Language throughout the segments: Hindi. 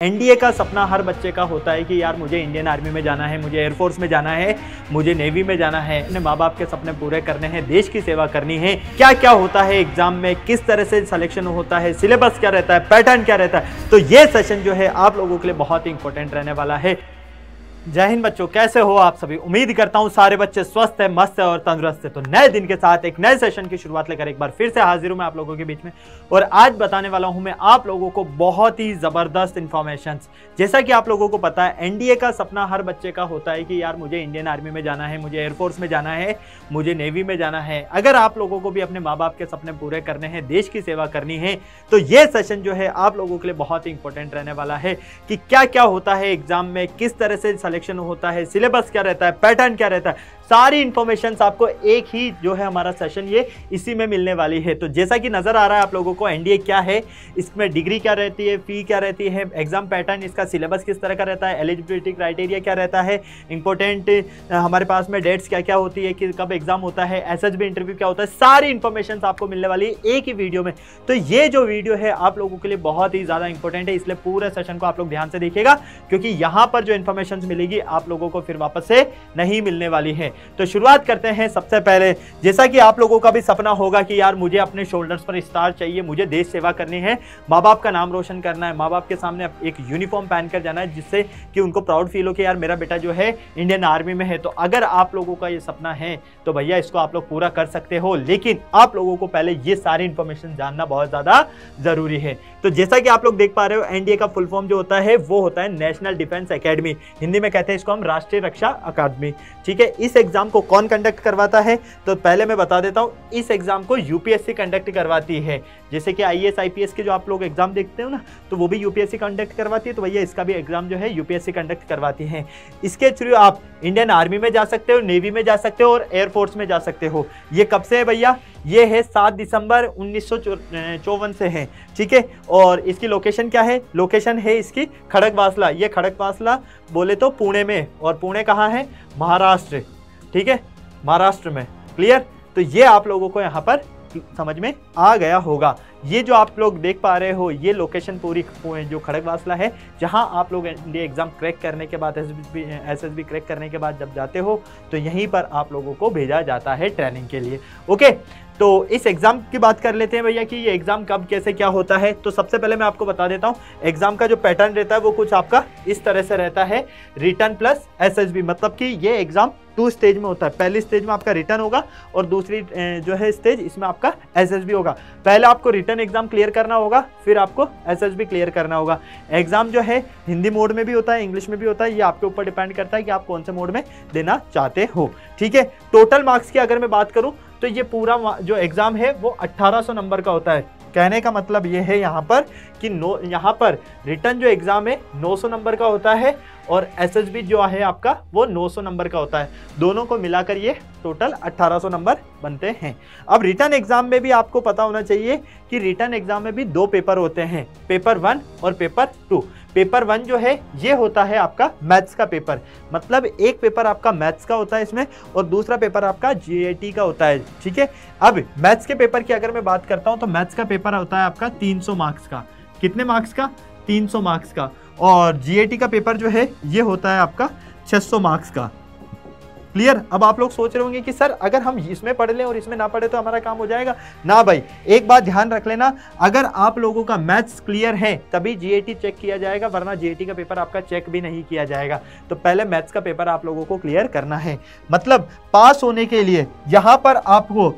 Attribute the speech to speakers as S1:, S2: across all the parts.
S1: एनडीए का सपना हर बच्चे का होता है कि यार मुझे इंडियन आर्मी में जाना है, मुझे एयरफोर्स में जाना है, मुझे नेवी में जाना है। अपने माँ बाप के सपने पूरे करने हैं, देश की सेवा करनी है। क्या क्या होता है एग्ज़ाम में, किस तरह से सिलेक्शन होता है सिलेबस क्या रहता है पैटर्न क्या रहता है? तो ये सेशन जो है आप लोगों के लिए बहुत ही इंपॉर्टेंट रहने वाला है। जय हिंद बच्चों, कैसे हो आप सभी? उम्मीद करता हूँ सारे बच्चे स्वस्थ है, मस्त है और तंदुरुस्त है। तो नए दिन के साथ एक नए सेशन की शुरुआत लेकर एक बार फिर से हाजिर हूँ मैं आप लोगों के बीच में। और आज बताने वाला हूँ मैं आप लोगों को बहुत ही ज़बरदस्त इंफॉर्मेशन जैसा कि आप लोगों को पता है एनडीए का सपना हर बच्चे का होता है कि यार मुझे इंडियन आर्मी में जाना है, मुझे एयरफोर्स में जाना है, मुझे नेवी में जाना है। अगर आप लोगों को भी अपने माँ बाप के सपने पूरे करने हैं, देश की सेवा करनी है तो ये सेशन जो है आप लोगों के लिए बहुत ही इंपॉर्टेंट रहने वाला है कि क्या क्या होता है एग्ज़ाम में, किस तरह से सिलेक्शन होता है सिलेबस क्या रहता है पैटर्न क्या रहता है, सारी इंफॉर्मेशन आपको एक ही जो है हमारा सेशन ये इसी में मिलने वाली है। तो जैसा कि नज़र आ रहा है आप लोगों को एनडीए क्या है, इसमें डिग्री क्या रहती है फ़ी क्या रहती है एग्ज़ाम पैटर्न इसका सिलेबस किस तरह का रहता है एलिजिबिलिटी क्राइटेरिया क्या रहता है इंपॉर्टेंट हमारे पास में डेट्स क्या क्या होती है, कि कब एग्ज़ाम होता है एस इंटरव्यू क्या होता है, सारी इंफॉर्मेशन आपको मिलने वाली है एक ही वीडियो में। तो ये जो वीडियो है आप लोगों के लिए बहुत ही ज़्यादा इंपॉर्टेंट है, इसलिए पूरे सेशन को आप लोग ध्यान से देखिएगा, क्योंकि यहाँ पर जो इन्फॉर्मेशन मिलेगी, आप लोगों को फिर वापस से नहीं मिलने वाली है। तो शुरुआत करते हैं सबसे पहले। जैसा कि आप लोगों का भी सपना होगा कि यार मुझे अपने शोल्डर्स पर स्टार चाहिए, मुझे देश सेवा करनी है माँ बाप का नाम रोशन करना है माँ बाप के सामने एक यूनिफॉर्म पहन कर जाना है, जिससे कि उनको प्राउड फील हो कि यार मेरा बेटा जो है इंडियन आर्मी में है। तो अगर आप लोगों का ये सपना है तो भैया इसको आप लोग पूरा कर सकते हो। लेकिन आप लोगों को पहले ये सारी इंफॉर्मेशन जानना बहुत ज़्यादा ज़रूरी है। तो जैसा कि आप लोग देख पा रहे हो एनडीए का फुल फॉर्म जो होता है, वो होता है नेशनल डिफेंस एकेडमी हिंदी में कहते हैं इसको हम राष्ट्रीय रक्षा अकादमी। ठीक है, इस एग्ज़ाम को कौन कंडक्ट करवाता है? तो पहले मैं बता देता हूँ, इस एग्ज़ाम को यूपीएससी कंडक्ट करवाती है। जैसे कि आई एस के जो आप लोग एग्ज़ाम देखते हो ना तो वो भी यूपीएससी कंडक्ट करवाती है तो भैया इसका भी एग्ज़ाम जो है यूपीएससी कंडक्ट करवाती है। इसके थ्रू आप इंडियन आर्मी में जा सकते हो नेवी में जा सकते हो और एयरफोर्स में जा सकते हो। ये कब से है भैया? ये है सात दिसंबर उन्नीस चौवन से है, ठीक है? और इसकी लोकेशन क्या है? लोकेशन है इसकी खड़क वासला ये खड़क वासला बोले तो पुणे में, और पुणे कहाँ है? महाराष्ट्र, ठीक है? महाराष्ट्र में। क्लियर तो ये आप लोगों को यहाँ पर समझ में आ गया होगा। ये जो आप लोग देख पा रहे हो, ये लोकेशन पूरी जो खड़क वासला है, जहाँ आप लोग ये एग्ज़ाम क्रैक करने के बाद एस एस क्रैक करने के बाद जब जाते हो तो यहीं पर आप लोगों को भेजा जाता है ट्रेनिंग के लिए। ओके तो इस एग्ज़ाम की बात कर लेते हैं भैया कि ये एग्ज़ाम कब, कैसे, क्या होता है? तो सबसे पहले मैं आपको बता देता हूँ एग्ज़ाम का जो पैटर्न रहता है, वो कुछ आपका इस तरह से रहता है रिटर्न प्लस एसएसबी मतलब कि ये एग्ज़ाम टू स्टेज में होता है। पहली स्टेज में आपका रिटर्न होगा और दूसरी जो है स्टेज इसमें आपका एसएसबी होगा। पहले आपको रिटर्न एग्ज़ाम क्लियर करना होगा, फिर आपको एस क्लियर करना होगा। एग्ज़ाम जो है, हिंदी मोड में भी होता है इंग्लिश में भी होता है, ये आपके ऊपर डिपेंड करता है कि आप कौन से मोड में देना चाहते हो। ठीक है? टोटल मार्क्स की अगर मैं बात करूँ तो ये पूरा जो एग्ज़ाम है, वो 1800 नंबर का होता है। कहने का मतलब ये है यहाँ पर कि नो यहाँ पर रिटर्न जो एग्ज़ाम है 900 नंबर का होता है और एसएसबी जो है आपका, वो 900 नंबर का होता है। दोनों को मिलाकर ये टोटल 1800 नंबर बनते हैं। अब रिटर्न एग्ज़ाम में भी आपको पता होना चाहिए कि रिटर्न एग्ज़ाम में भी दो पेपर होते हैं पेपर वन और पेपर टू पेपर वन जो है, ये होता है आपका मैथ्स का पेपर मतलब एक पेपर आपका मैथ्स का होता है इसमें और दूसरा पेपर आपका जीएटी का होता है, ठीक है? अब मैथ्स के पेपर की अगर मैं बात करता हूँ तो मैथ्स का पेपर होता है आपका 300 मार्क्स का। कितने मार्क्स का? 300 मार्क्स का। और जीएटी का पेपर जो है, ये होता है आपका 600 मार्क्स का। क्लियर अब आप लोग सोच रहे होंगे कि सर, अगर हम इसमें पढ़ लें और इसमें ना पढ़े तो हमारा काम हो जाएगा। ना भाई, एक बात ध्यान रख लेना, अगर आप लोगों का मैथ्स क्लियर है, तभी जीएटी चेक किया जाएगा, वरना जीएटी का पेपर आपका चेक भी नहीं किया जाएगा। तो पहले मैथ्स का पेपर आप लोगों को क्लियर करना है। मतलब पास होने के लिए यहाँ पर आपको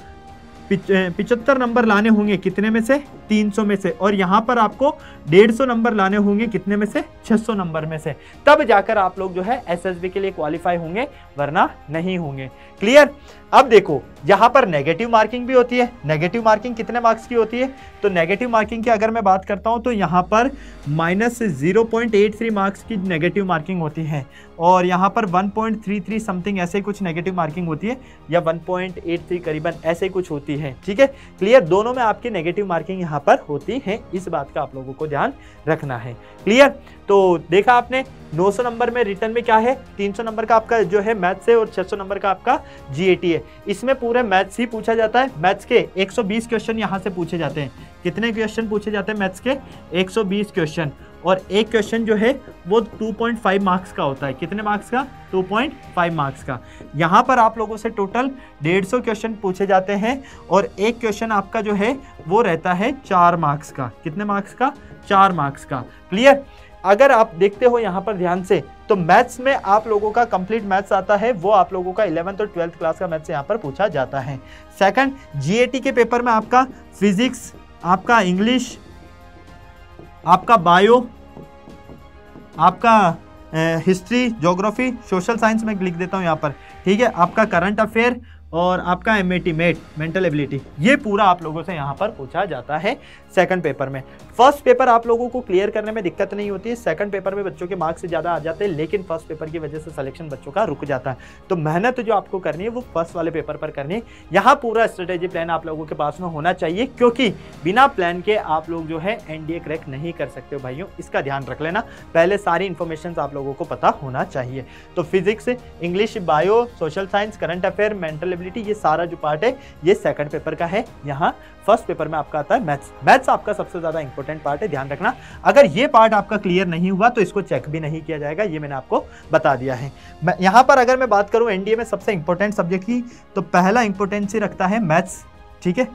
S1: पिचहत्तर नंबर लाने होंगे। कितने में से? 300 में से। और यहाँ पर आपको 150 नंबर लाने होंगे, कितने में से? 600 नंबर में से। तब जाकर आप लोग जो है एसएसबी के लिए क्वालिफाई होंगे, वरना नहीं होंगे। क्लियर अब देखो, यहाँ पर नेगेटिव मार्किंग भी होती है। नेगेटिव मार्किंग कितने मार्क्स की होती है? तो नेगेटिव मार्किंग की अगर मैं बात करता हूँ तो यहाँ पर minus zero point eight three marks की नेगेटिव मार्किंग होती है। और यहाँ पर one point three three something ऐसे कुछ नेगेटिव मार्किंग होती है, या वन पॉइंट एट थ्री करीबन ऐसे कुछ होती है। ठीक है? क्लियर दोनों में आपकी नेगेटिव मार्किंग यहाँ पर होती हैं। इस बात का आप लोगों को ध्यान रखना है। क्लियर तो देखा आपने 900 नंबर में रिटर्न में क्या है? 300 नंबर का आपका जो है मैथ्स है और 600 नंबर का आपका जीएटी है। इसमें पूरे मैथ्स ही पूछा जाता है। मैथ्स के 120 क्वेश्चन यहाँ से पूछे जाते हैं। कितने क्वेश्चन पूछे जाते हैं मैथ्स के? 120 क्वेश्चन और एक क्वेश्चन जो है, वो 2.5 मार्क्स का होता है। कितने मार्क्स का? 2.5 मार्क्स का। यहाँ पर आप लोगों से टोटल 150 क्वेश्चन पूछे जाते हैं और एक क्वेश्चन आपका जो है, वो रहता है चार मार्क्स का। कितने मार्क्स का? चार मार्क्स का। क्लियर अगर आप देखते हो यहाँ पर ध्यान से तो मैथ्स में आप लोगों का कंप्लीट मैथ्स आता है, वो आप लोगों का इलेवंथ और ट्वेल्थ क्लास का मैथ्स यहाँ पर पूछा जाता है। सेकंड जीएटी के पेपर में आपका फिजिक्स आपका इंग्लिश आपका बायो आपका हिस्ट्री ज्योग्राफी सोशल साइंस में लिख देता हूँ यहाँ पर। ठीक है, आपका करंट अफेयर और आपका एम मेट मेंटल एबिलिटी ये पूरा आप लोगों से यहाँ पर पूछा जाता है सेकंड पेपर में। फ़र्स्ट पेपर आप लोगों को क्लियर करने में दिक्कत नहीं होती है सेकंड पेपर में बच्चों के मार्क्स ज़्यादा आ जाते हैं, लेकिन फ़र्स्ट पेपर की वजह से सिलेक्शन बच्चों का रुक जाता है। तो मेहनत जो आपको करनी है, वो फ़र्स्ट वाले पेपर पर करनी है। यहाँ पूरा स्ट्रेटेजी प्लान आप लोगों के पास में होना चाहिए, क्योंकि बिना प्लान के आप लोग जो है एनडीए क्रैक नहीं कर सकते हो भाइयों। इसका ध्यान रख लेना, पहले सारी इन्फॉर्मेशन आप लोगों को पता होना चाहिए। तो physics English bio social science current affair mental ability ये सारा जो पार्ट है, ये सेकंड पेपर का है। यहाँ फ़र्स्ट पेपर में आपका आता है मैथ्स मैथ्स आपका सबसे ज़्यादा इंपॉर्टेंट पार्ट है, ध्यान रखना। अगर ये पार्ट आपका क्लियर नहीं हुआ तो इसको चेक भी नहीं किया जाएगा, ये मैंने आपको बता दिया है। यहाँ पर अगर मैं बात करूँ एनडीए में सबसे इंपॉर्टेंट सब्जेक्ट की तो पहला इंपॉर्टेंसी रखता है मैथ्स ठीक है?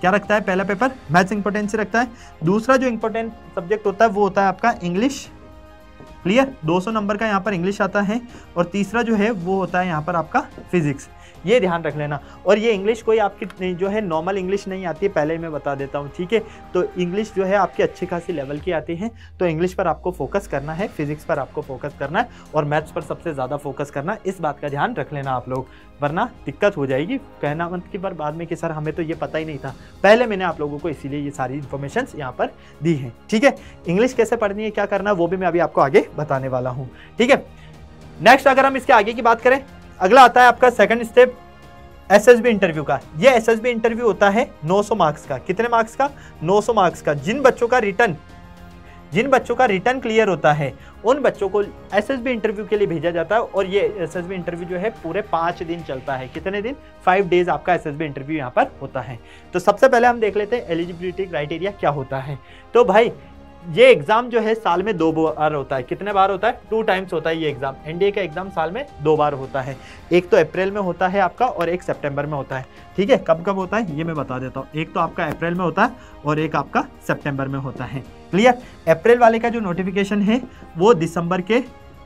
S1: क्या रखता है पहला पेपर मैथ्स इंपॉर्टेंसी रखता है। दूसरा जो इंपॉर्टेंट सब्जेक्ट होता है, वो होता है आपका इंग्लिश क्लियर 200 नंबर का यहाँ पर इंग्लिश आता है और तीसरा जो है, वो होता है यहाँ पर आपका फिजिक्स ये ध्यान रख लेना। और ये इंग्लिश कोई आपकी जो है नॉर्मल इंग्लिश नहीं आती है, पहले मैं बता देता हूँ, ठीक है? तो इंग्लिश जो है आपकी अच्छी खासी लेवल की आती है तो इंग्लिश पर आपको फोकस करना है फिजिक्स पर आपको फोकस करना है, और मैथ्स पर सबसे ज़्यादा फोकस करना इस बात का ध्यान रख लेना आप लोग, वरना दिक्कत हो जाएगी। कहना मत की बार बाद में कि सर हमें तो ये पता ही नहीं था। पहले मैंने आप लोगों को इसीलिए ये सारी इन्फॉर्मेशन यहाँ पर दी है, ठीक है? इंग्लिश कैसे पढ़नी है, क्या करना है, वो भी मैं अभी आपको आगे बताने वाला हूँ, ठीक है? नेक्स्ट अगर हम इसके आगे की बात करें अगला आता है आपका सेकंड स्टेप एसएसबी इंटरव्यू का। ये एसएसबी इंटरव्यू होता है 900 मार्क्स का। कितने मार्क्स का? 900 मार्क्स का। जिन बच्चों का रिटर्न जिन बच्चों का रिटर्न क्लियर होता है, उन बच्चों को एसएसबी इंटरव्यू के लिए भेजा जाता है और ये एसएसबी इंटरव्यू जो है पूरे पाँच दिन चलता है। कितने दिन? फाइव डेज़ आपका एसएसबी इंटरव्यू यहाँ पर होता है। तो सबसे पहले हम देख लेते हैं एलिजिबिलिटी क्राइटेरिया क्या होता है। तो भाई ये एग्ज़ाम जो है साल में दो बार होता है। कितने बार होता है? टू टाइम्स होता है ये एग्ज़ाम। एनडीए का एग्ज़ाम साल में दो बार होता है। एक तो अप्रैल में होता है आपका और एक सितंबर में होता है। ठीक है? कब कब होता है? ये मैं बता देता हूँ। एक तो आपका अप्रैल में होता है और एक आपका सितंबर में होता है। क्लियर अप्रैल वाले का जो नोटिफिकेशन है, वो दिसंबर के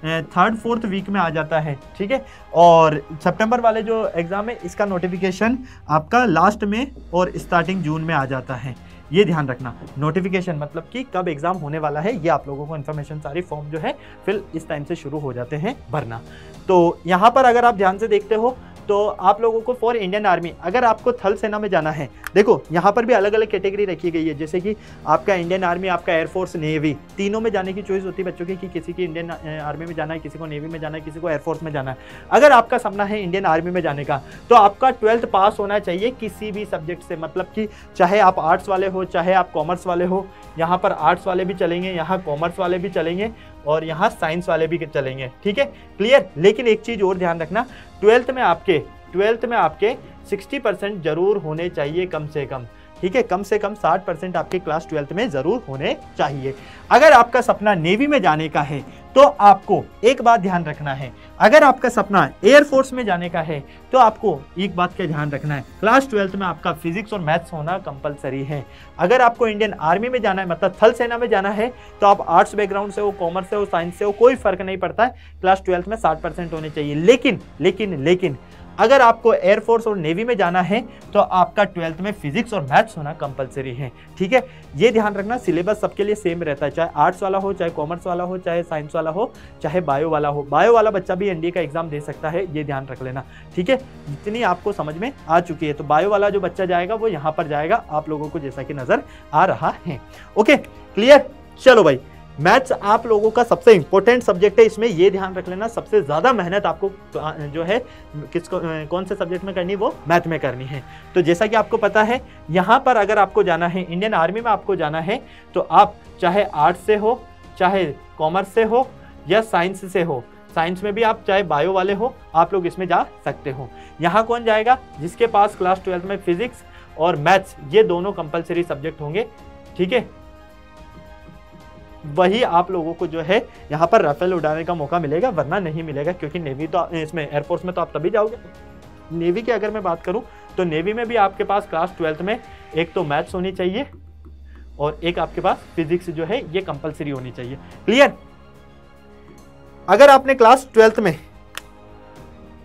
S1: थर्ड फोर्थ वीक में आ जाता है। ठीक है? और सितंबर वाले जो एग्ज़ाम है, इसका नोटिफिकेशन आपका लास्ट में और स्टार्टिंग जून में आ जाता है। ये ध्यान रखना। नोटिफिकेशन मतलब कि कब एग्ज़ाम होने वाला है, ये आप लोगों को इन्फॉर्मेशन सारी फॉर्म जो है फिर इस टाइम से शुरू हो जाते हैं, भरना। तो यहाँ पर अगर आप ध्यान से देखते हो तो आप लोगों को फॉर इंडियन आर्मी अगर आपको थल सेना में जाना है, देखो, यहाँ पर भी अलग अलग कैटेगरी रखी गई है, जैसे कि आपका इंडियन आर्मी आपका एयरफोर्स नेवी तीनों में जाने की चॉइस होती है बच्चों की कि किसी की इंडियन आर्मी में जाना है, किसी को नेवी में जाना है, किसी को एयरफोर्स में जाना है। अगर आपका सपना है इंडियन आर्मी में जाने का तो आपका ट्वेल्थ पास होना चाहिए किसी भी सब्जेक्ट से मतलब कि चाहे आप आर्ट्स वाले हो, चाहे आप कॉमर्स वाले हो, यहाँ पर आर्ट्स वाले भी चलेंगे, यहाँ कॉमर्स वाले भी चलेंगे और यहाँ साइंस वाले भी चलेंगे, ठीक है? क्लियर लेकिन एक चीज़ और ध्यान रखना, ट्वेल्थ में आपके, ट्वेल्थ में आपके 60 परसेंट ज़रूर होने चाहिए कम से कम। ठीक है, कम से कम 60 परसेंट आपके क्लास ट्वेल्थ में ज़रूर होने चाहिए। अगर आपका सपना नेवी में जाने का है तो आपको एक बात ध्यान रखना है। अगर आपका सपना एयरफोर्स में जाने का है तो आपको एक बात का ध्यान रखना है। क्लास ट्वेल्थ में आपका फिजिक्स और मैथ्स होना कंपलसरी है। अगर आपको इंडियन आर्मी में जाना है मतलब थल सेना में जाना है तो आप आर्ट्स बैकग्राउंड से हो कॉमर्स से हो साइंस से हो, कोई फ़र्क नहीं पड़ता। है क्लास ट्वेल्थ में साठ होने चाहिए। लेकिन लेकिन लेकिन अगर आपको एयरफोर्स और नेवी में जाना है तो आपका ट्वेल्थ में फिजिक्स और मैथ्स होना कंपलसरी है, ठीक है? ये ध्यान रखना सिलेबस सबके लिए सेम रहता है, चाहे आर्ट्स वाला हो, चाहे कॉमर्स वाला हो, चाहे साइंस वाला हो, चाहे बायो वाला हो। बायो वाला बच्चा भी एनडीए का एग्ज़ाम दे सकता है, ये ध्यान रख लेना, ठीक है? जितनी आपको समझ में आ चुकी है तो बायो वाला जो बच्चा जाएगा, वो यहाँ पर जाएगा, आप लोगों को जैसा कि नज़र आ रहा है, ओके? क्लियर चलो भाई मैथ्स आप लोगों का सबसे इंपॉर्टेंट सब्जेक्ट है, इसमें ये ध्यान रख लेना, सबसे ज़्यादा मेहनत आपको जो है, किसको कौन से सब्जेक्ट में करनी, वो मैथ में करनी है। तो जैसा कि आपको पता है, यहाँ पर अगर आपको जाना है इंडियन आर्मी में आपको जाना है तो आप चाहे आर्ट्स से हो, चाहे कॉमर्स से हो, या साइंस से हो साइंस में भी आप, चाहे बायो वाले हो, आप लोग इसमें जा सकते हो। यहाँ कौन जाएगा? जिसके पास क्लास ट्वेल्थ में फिजिक्स और मैथ्स ये दोनों कंपलसरी सब्जेक्ट होंगे, ठीक है? वही आप लोगों को जो है यहाँ पर राफेल उड़ाने का मौका मिलेगा, वरना नहीं मिलेगा, क्योंकि नेवी तो इसमें एयरफोर्स में तो आप तभी जाओगे। नेवी की अगर मैं बात करूँ तो नेवी में भी आपके पास क्लास ट्वेल्थ में एक तो मैथ्स होनी चाहिए और एक आपके पास फिजिक्स जो है, ये कंपलसरी होनी चाहिए। क्लियर अगर आपने क्लास ट्वेल्थ में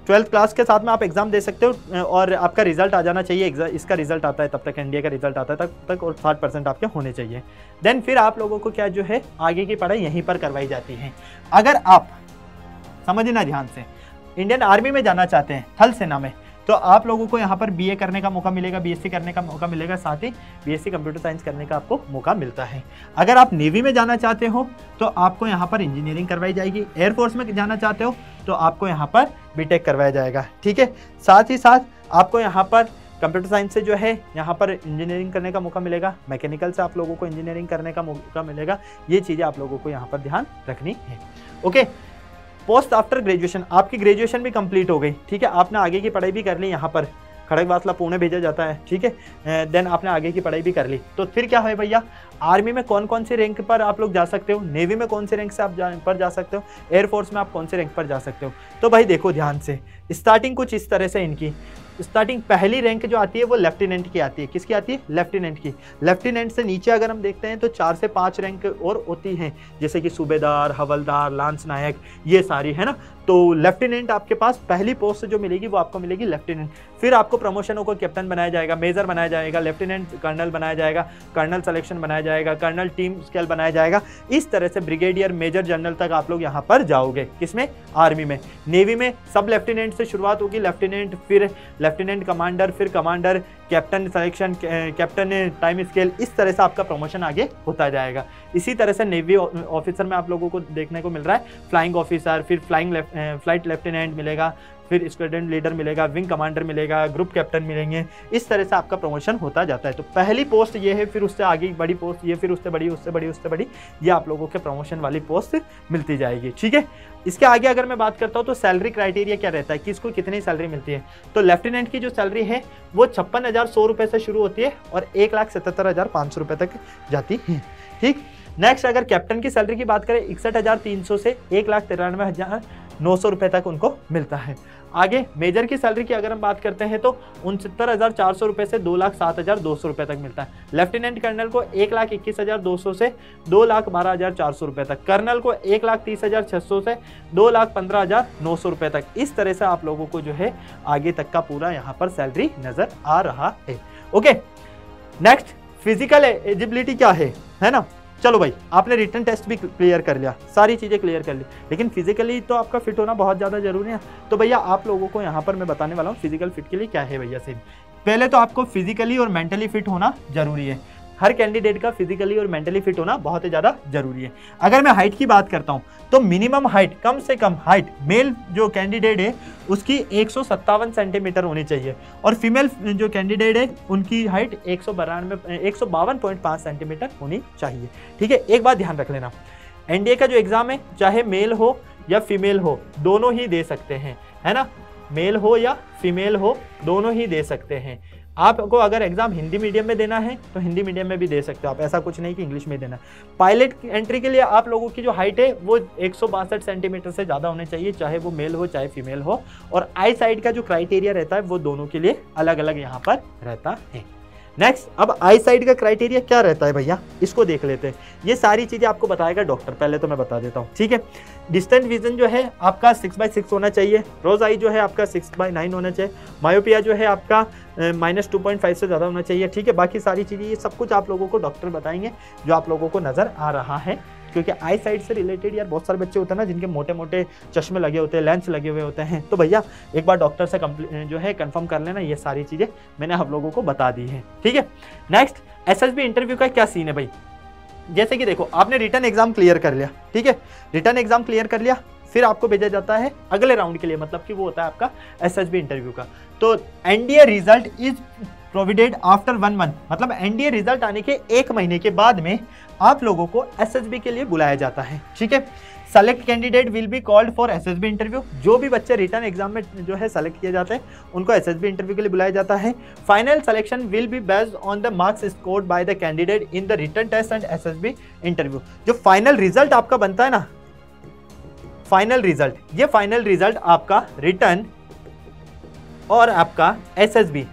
S1: ट्वेल्थ क्लास के साथ में आप एग्ज़ाम दे सकते हो और आपका रिज़ल्ट आ जाना चाहिए इसका रिज़ल्ट आता है तब तक एनडीए का रिज़ल्ट आता है तब तक, और साठ परसेंट आपके होने चाहिए। देन फिर आप लोगों को क्या जो है, आगे की पढ़ाई यहीं पर करवाई जाती है। अगर आप समझना ध्यान से इंडियन आर्मी में जाना चाहते हैं, थल सेना में तो आप लोगों को यहाँ पर बीए करने का मौका मिलेगा बीएससी करने का मौका मिलेगा, साथ ही बीएससी कंप्यूटर साइंस करने का आपको मौका मिलता है। अगर आप नेवी में जाना चाहते हो तो आपको यहाँ पर इंजीनियरिंग करवाई जाएगी एयरफोर्स में जाना चाहते हो तो आपको यहाँ पर बीटेक करवाया जाएगा, ठीक है? साथ ही साथ आपको यहाँ पर कंप्यूटर साइंस से जो है, यहाँ पर इंजीनियरिंग करने का मौका मिलेगा मैकेनिकल से आप लोगों को इंजीनियरिंग करने का मौका मिलेगा, ये चीज़ें आप लोगों को यहाँ पर ध्यान रखनी है। ओके पोस्ट आफ्टर ग्रेजुएशन आपकी ग्रेजुएशन भी कंप्लीट हो गई, ठीक है? आपने आगे की पढ़ाई भी कर ली यहाँ पर खड़क वासला पुणे भेजा जाता है, ठीक है? देन आपने आगे की पढ़ाई भी कर ली। तो फिर क्या है भैया? आर्मी में कौन कौन से रैंक पर आप लोग जा सकते हो? नेवी में कौन से रैंक से आप जा, पर जा सकते हो? एयरफोर्स में आप कौन से रैंक पर जा सकते हो? तो भाई देखो ध्यान से स्टार्टिंग कुछ इस तरह से इनकी। स्टार्टिंग पहली रैंक जो आती है वो लेफ्टिनेंट की आती है। किसकी आती है? लेफ्टिनेंट की। लेफ्टिनेंट से नीचे अगर हम देखते हैं तो चार से पाँच रैंक और होती हैं। जैसे कि सूबेदार हवलदार लांस नायक ये सारी है ना? तो लेफ्टिनेंट आपके पास पहली पोस्ट जो मिलेगी वो आपको मिलेगी लेफ्टिनेंट फिर आपको प्रमोशन होकर कैप्टन बनाया जाएगा मेजर बनाया जाएगा लेफ्टिनेंट कर्नल बनाया जाएगा कर्नल सलेक्शन बनाया जाएगा। कर्नल टीम स्केल बनाया जाएगा। इस तरह से ब्रिगेडियर मेजर जनरल तक आप लोग यहाँ पर जाओगे। किसमें? आर्मी में। नेवी में सब लेफ्टिनेंट से शुरुआत होगी। लेफ्टिनेंट फिर, लेफ्टिनेंट कमांडर, फिर commander, captain selection captain time scale. इस तरह से आपका प्रमोशन आगे होता जाएगा। इसी तरह से नेवी ऑफिसर में आप लोगों को देखने को मिल रहा है। फ्लाइंग ऑफिसर, फिर फ्लाइंग फ़्लाइट लेफ्टिनेंट मिलेगा। फिर स्क्वाड्रन लीडर मिलेगा, विंग कमांडर मिलेगा, ग्रुप कैप्टन मिलेंगे। इस तरह से आपका प्रमोशन होता जाता है। तो पहली पोस्ट ये है, फिर उससे आगे बड़ी पोस्ट ये फिर उससे बड़ी उससे बड़ी उससे बड़ी, ये आप लोगों के प्रमोशन वाली पोस्ट मिलती जाएगी। ठीक है? इसके आगे अगर मैं बात करता हूँ तो सैलरी क्राइटेरिया क्या रहता है? किसको कितनी सैलरी मिलती है? तो लेफ्टिनेंट की जो सैलरी है, वो छप्पन हज़ार सौ से शुरू होती है और एक लाख सतहत्तर हज़ार सौ तक जाती है। ठीक? नेक्स्ट अगर कैप्टन की सैलरी की बात करें, इकसठ हज़ार तीन सौ से एक लाख तिरानवे हज़ार नौ सौ रुपये तक उनको मिलता है। आगे, मेजर की सैलरी की अगर हम बात करते हैं तो उनसत्तर हज़ार चार सौ रुपये से दो लाख सात हज़ार दो सौ रुपये तक मिलता है। लेफ्टिनेंट कर्नल को एक लाख इक्कीस हज़ार दो सौ से दो लाख बारह हज़ार चार सौ रुपये तक। कर्नल को एक लाख तीस हज़ार छः सौ से दो लाख पंद्रह हज़ार नौ सौ रुपये तक। इस तरह से आप लोगों को जो है, आगे तक का पूरा यहाँ पर सैलरी नज़र आ रहा है। ओके, नेक्स्ट, फ़िज़िकल एलिजिबिलिटी क्या है? है ना? चलो भाई, आपने रिटर्न टेस्ट भी क्लियर कर लिया, सारी चीज़ें क्लियर कर ली। लेकिन फिजिकली तो आपका फिट होना बहुत ज़्यादा ज़रूरी है। तो भैया, आप लोगों को यहाँ पर मैं बताने वाला हूँ फ़िज़िकल फिट के लिए क्या है भैया सेम पहले तो आपको फिजिकली और मेंटली फिट होना ज़रूरी है। हर कैंडिडेट का फिजिकली और मेंटली फिट होना बहुत ही ज़्यादा ज़रूरी है। अगर मैं हाइट की बात करता हूँ तो मिनिमम हाइट कम से कम हाइट मेल जो कैंडिडेट है, उसकी एक सौ सत्तावन सेंटीमीटर होनी चाहिए। और फीमेल जो कैंडिडेट है, उनकी हाइट एक सौ एक सेंटीमीटर होनी चाहिए। ठीक है, एक बात ध्यान रख लेना। एनडीए का जो एग्ज़ाम है, चाहे मेल हो या फीमेल हो, दोनों ही दे सकते हैं, है ना? मेल हो या फीमेल हो, दोनों ही दे सकते हैं। आपको अगर एग्ज़ाम हिंदी मीडियम में देना है तो हिंदी मीडियम में भी दे सकते हो आप। ऐसा कुछ नहीं कि इंग्लिश में देना पायलट एंट्री के लिए आप लोगों की जो हाइट है, वो एक सौ बासठ सेंटीमीटर से ज़्यादा होने चाहिए, चाहे वो मेल हो, चाहे फीमेल हो। और आई साइड का जो क्राइटेरिया रहता है, वो दोनों के लिए अलग अलग यहाँ पर रहता है। नेक्स्ट अब आई साइड का क्राइटेरिया क्या रहता है भैया? इसको देख लेते हैं। ये सारी चीज़ें आपको बताएगा डॉक्टर पहले तो मैं बता देता हूँ, ठीक है? डिस्टेंट विजन जो है, आपका सिक्स बाई सिक्स होना चाहिए। रोज आई जो है, आपका सिक्स बाई नाइन होना चाहिए। मायोपिया जो है, आपका माइनस टू पॉइंट फाइव से ज़्यादा होना चाहिए, ठीक है? बाकी सारी चीज़ें, ये सब कुछ आप लोगों को डॉक्टर बताएँगे, जो आप लोगों को नज़र आ रहा है। क्योंकि आई साइड से रिलेटेड यार बहुत सारे बच्चे होते हैं ना, जिनके मोटे मोटे चश्मे लगे होते हैं लेंस लगे हुए होते हैं। तो भैया, एक बार डॉक्टर से जो है कंफर्म कर लेना ये सारी चीज़ें, मैंने आप लोगों को बता दी है। ठीक है? नेक्स्ट एस इंटरव्यू का क्या सीन है भाई? जैसे कि देखो, आपने रिटर्न एग्ज़ाम क्लियर कर लिया, ठीक है? रिटर्न एग्ज़ाम क्लियर कर लिया, फिर आपको भेजा जाता है अगले राउंड के लिए मतलब कि वो होता है आपका एस इंटरव्यू का। तो NDA result is provided after one month मतलब एनडीए रिज़ल्ट आने के एक महीने के बाद में आप लोगों को एसएसबी के लिए बुलाया जाता है। ठीक है? Select candidate will be called for SSB interview जो भी बच्चे रिटर्न एग्ज़ाम में जो है सेलेक्ट किए जाते हैं, उनको एसएसबी इंटरव्यू के लिए बुलाया जाता है। Final selection will be based on the marks scored by the candidate in the written test and SSB interview जो फाइनल रिज़ल्ट आपका बनता है ना फाइनल रिज़ल्ट ये फाइनल रिज़ल्ट आपका रिटर्न और आपका एसएसबी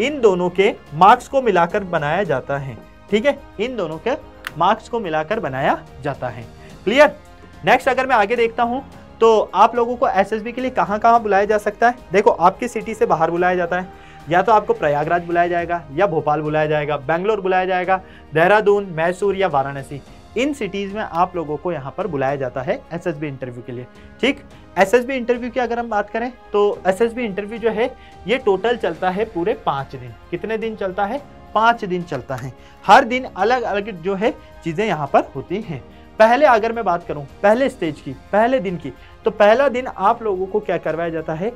S1: इन दोनों के मार्क्स को मिलाकर बनाया जाता है। ठीक है? इन दोनों के मार्क्स को मिलाकर बनाया जाता है। क्लियर नेक्स्ट अगर मैं आगे देखता हूँ तो आप लोगों को एसएसबी के लिए कहाँ कहाँ बुलाया जा सकता है? देखो, आपकी सिटी से बाहर बुलाया जाता है। या तो आपको प्रयागराज बुलाया जाएगा, या भोपाल बुलाया जाएगा, बेंगलोर बुलाया जाएगा, देहरादून, मैसूर या वाराणसी। इन सिटीज़ में आप लोगों को यहाँ पर बुलाया जाता है एसएसबी इंटरव्यू के लिए। ठीक? एसएसबी इंटरव्यू की अगर हम बात करें तो एसएसबी इंटरव्यू जो है, ये टोटल चलता है पूरे पाँच दिन। कितने दिन चलता है? पाँच दिन चलता है। हर दिन अलग अलग जो है, चीज़ें यहाँ पर होती हैं। पहले अगर मैं बात करूँ, पहले स्टेज की, पहले दिन की तो पहला दिन आप लोगों को क्या करवाया जाता है?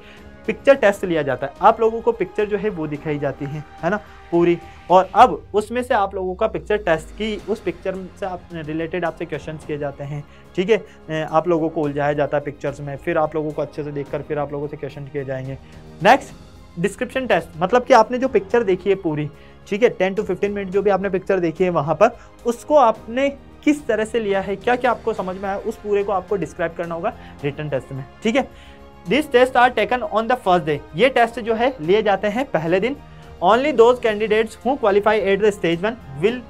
S1: पिक्चर टेस्ट लिया जाता है। आप लोगों को पिक्चर जो है, वो दिखाई जाती है है ना? पूरी। और अब उसमें से आप लोगों का पिक्चर टेस्ट की, उस पिक्चर से आप रिलेटेड आपसे क्वेश्चन किए जाते हैं, ठीक है? आप लोगों को उलझाया जाता है पिक्चर्स में, फिर आप लोगों को अच्छे से देखकर फिर आप लोगों से क्वेश्चन किए जाएँगे। नेक्स्ट डिस्क्रिप्शन टेस्ट मतलब कि आपने जो पिक्चर देखी है पूरी, ठीक है? टेन टू फिफ्टीन मिनट जो भी आपने पिक्चर देखी है वहाँ पर, उसको आपने किस तरह से लिया है क्या क्या आपको समझ में आया, उस पूरे को आपको डिस्क्राइब करना होगा रिटर्न टेस्ट में, ठीक है? This test are taken on the first day ये टेस्ट जो है, लिए जाते हैं पहले दिन only those candidates who qualify at the stage one will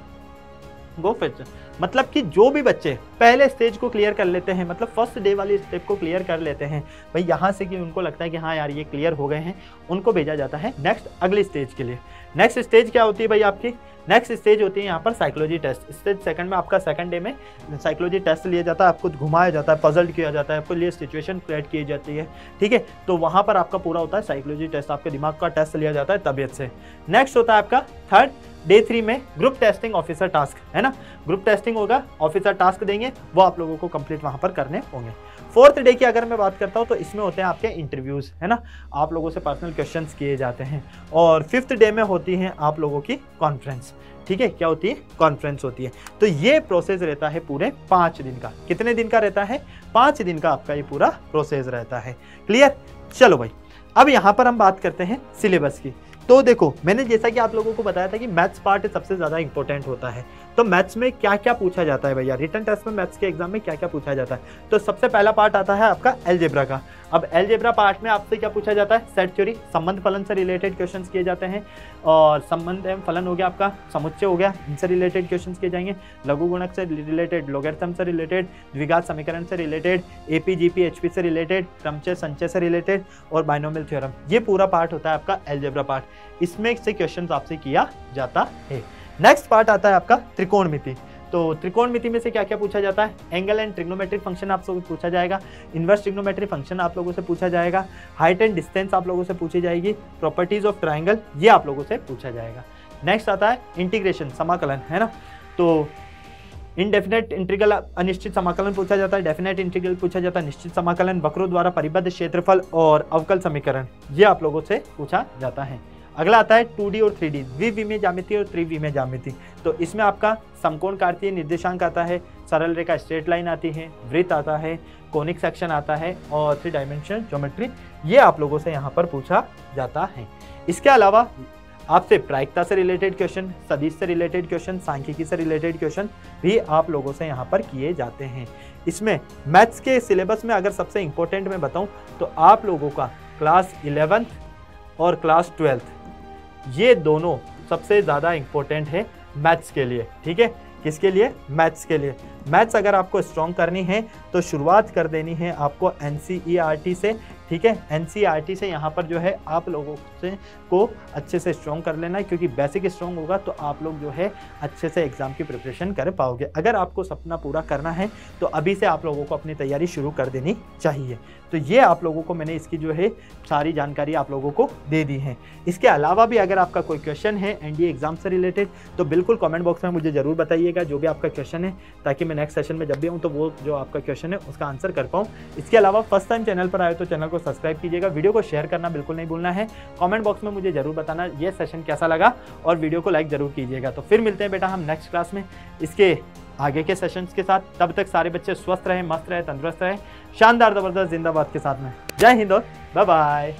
S1: go फिर मतलब कि जो भी बच्चे पहले स्टेज को क्लियर कर लेते हैं मतलब फ़र्स्ट डे वाली स्टेप को क्लियर कर लेते हैं, भाई यहाँ से कि उनको लगता है कि हाँ यार ये क्लियर हो गए हैं, उनको भेजा जाता है नेक्स्ट अगले स्टेज के लिए। नेक्स्ट स्टेज क्या होती है भाई आपकी? नेक्स्ट स्टेज होती है यहाँ पर साइकोलॉजी टेस्ट स्टेज सेकंड में आपका सेकंड डे में साइकोलॉजी टेस्ट लिया जाता है, आपको घुमाया जाता है पजल्ड किया जाता है, आपको लिए सिचुएशन क्रिएट की जाती है। ठीक है? तो वहाँ पर आपका पूरा होता है साइकोलॉजी टेस्ट आपके दिमाग का टेस्ट लिया जाता है तबियत से। नेक्स्ट होता है आपका थर्ड डे थ्री में ग्रुप टेस्टिंग ऑफिसर टास्क है ना? ग्रुप टेस्टिंग होगा ऑफिसर टास्क देंगे, वो आप लोगों को कंप्लीट वहाँ पर करने होंगे। फोर्थ डे की अगर मैं बात करता हूँ तो इसमें होते हैं आपके इंटरव्यूज़ है ना? आप लोगों से पर्सनल क्वेश्चंस किए जाते हैं और फिफ्थ डे में होती हैं आप लोगों की कॉन्फ्रेंस ठीक है? क्या होती है? कॉन्फ्रेंस होती है। तो ये प्रोसेस रहता है पूरे पाँच दिन का। कितने दिन का रहता है? पाँच दिन का आपका ये पूरा प्रोसेस रहता है। क्लियर चलो भाई, अब यहाँ पर हम बात करते हैं सिलेबस की। तो देखो, मैंने जैसा कि आप लोगों को बताया था कि मैथ्स पार्ट सबसे ज़्यादा इंपॉर्टेंट होता है। तो मैथ्स में क्या क्या पूछा जाता है भैया? रिटर्न टेस्ट में मैथ्स के एग्ज़ाम में क्या क्या पूछा जाता है? तो सबसे पहला पार्ट आता है आपका एलजेब्रा का। अब एलजेब्रा पार्ट में आपसे क्या पूछा जाता है? सेट थ्योरी संबंध फलन से रिलेटेड क्वेश्चन किए जाते हैं और संबंध एवं फलन हो गया आपका, समुच्चय हो गया, इनसे रिलेटेड क्वेश्चन किए जाएँगे। लघु गुणक से रिलेटेड लोगेथम से रिलेटेड द्विघात समीकरण से रिलेटेड एपी जीपी एचपी से रिलेटेड क्रमचय संचय से रिलेटेड और बाइनोमियल थ्योरम ये पूरा पार्ट होता है आपका एलजेब्रा पार्ट इसमें से क्वेश्चन आपसे किया जाता है। नेक्स्ट पार्ट आता है आपका त्रिकोण तो त्रिकोण में से क्या क्या पूछा जाता है? एंगल एंड ट्रिग्नोमेट्रिक फ़ंक्शन आप लोगों से पूछा जाएगा। इन्वर्स ट्रिग्नोमेट्रिक फ़ंक्शन आप लोगों से पूछा जाएगा। हाइट एंड डिस्टेंस आप लोगों से पूछी जाएगी। प्रॉपर्टीज़ ऑफ़ ट्राइंगल ये आप लोगों से पूछा जाएगा। नेक्स्ट आता है इंटीग्रेशन समाकलन, है ना? तो इनडेफिनेट इंटीग्रल अनिश्चित समाकलन पूछा जाता है। डेफिनेट इंटीग्रल पूछा जाता है। निश्चित समाकलन वक्रों द्वारा परिबद्ध क्षेत्रफल और अवकल समीकरण, ये आप लोगों से पूछा जाता है। अगला आता है टू और थ्री डी में जामिति और में जामिति तो इसमें आपका समकोण कार्तीय निर्देशांक आता है, सरल रेखा स्ट्रेट लाइन आती है, वृत्त आता है, कोनिक सेक्शन आता है और थ्री डायमेंशन ज्योमेट्री, ये आप लोगों से यहाँ पर पूछा जाता है। इसके अलावा आपसे प्रायिकता से रिलेटेड क्वेश्चन, सदिश से रिलेटेड क्वेश्चन, सांख्यिकी से रिलेटेड क्वेश्चन भी आप लोगों से यहाँ पर किए जाते हैं। इसमें मैथ्स के सिलेबस में अगर सबसे इंपॉर्टेंट मैं बताऊँ तो आप लोगों का क्लास इलेवेंथ और क्लास ट्वेल्थ ये दोनों सबसे ज़्यादा इम्पोर्टेंट है मैथ्स के लिए, ठीक है? किसके लिए? मैथ्स के लिए। मैथ्स अगर आपको स्ट्रॉन्ग करनी है तो शुरुआत कर देनी है आपको एन e से, ठीक है? एन e से यहाँ पर जो है आप लोगों से को अच्छे से स्ट्रॉन्ग कर लेना है, क्योंकि बेसिक स्ट्रॉन्ग होगा तो आप लोग जो है अच्छे से एग्ज़ाम की प्रिपरेशन कर पाओगे। अगर आपको सपना पूरा करना है तो अभी से आप लोगों को अपनी तैयारी शुरू कर देनी चाहिए। तो ये आप लोगों को मैंने इसकी जो है सारी जानकारी आप लोगों को दे दी है। इसके अलावा भी अगर आपका कोई क्वेश्चन है एन एग्ज़ाम से रिलेटेड तो बिल्कुल कॉमेंट बॉक्स में मुझे ज़रूर बताइएगा जो भी आपका क्वेश्चन है, ताकि मैं नेक्स्ट सेशन में जब भी हूँ तो वो जो आपका क्वेश्चन है, उसका आंसर कर पाऊँ। इसके अलावा फ़र्स्ट टाइम चैनल पर आए तो चैनल को सब्सक्राइब कीजिएगा। वीडियो को शेयर करना बिल्कुल नहीं भूलना है। कॉमेंट बॉक्स में मुझे ज़रूर बताना ये सेशन कैसा लगा और वीडियो को लाइक ज़रूर कीजिएगा। तो फिर मिलते हैं बेटा हम नेक्स्ट क्लास में इसके आगे के सेशंस के साथ। तब तक सारे बच्चे स्वस्थ रहें, मस्त रहें, तंदुरुस्त रहें। शानदार, ज़बरदस्त, जिंदाबाद के साथ में। जय हिंद बाय बाय